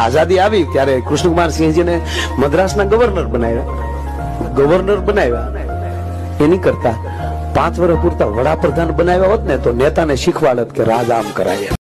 આઝાદી આવી ત્યારે કૃષ્ણકુમાર સિંહજીને મદ્રાસના ગવર્નર બનાવ્યા. ગવર્નર બનાવ્યા. એની કરતા પાંચ વર્ષ પૂરતા વડાપ્રધાન બનાવ્યા હોત ને તો નેતાને શીખવાડત કે રાજ આમ કરાય